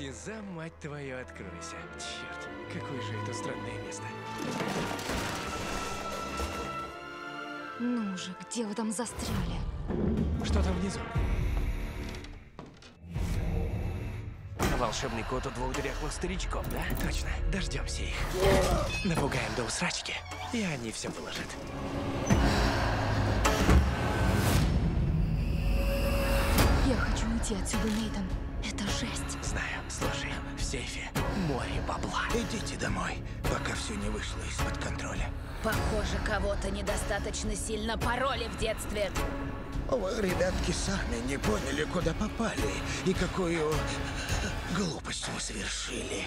Сиза, мать твою, откройся. Черт, какое же это странное место. Ну же, где вы там застряли? Что там внизу? Волшебный кот у двух дряхлых старичков, да? Точно. Дождемся их. Напугаем до усрачки, и они все выложат. Уйти отсюда, Нейтан. Это жесть. Знаю. Слушай, в сейфе море бабла. Идите домой, пока все не вышло из-под контроля. Похоже, кого-то недостаточно сильно пороли в детстве. Вы, ребятки, сами не поняли, куда попали и какую глупость вы совершили.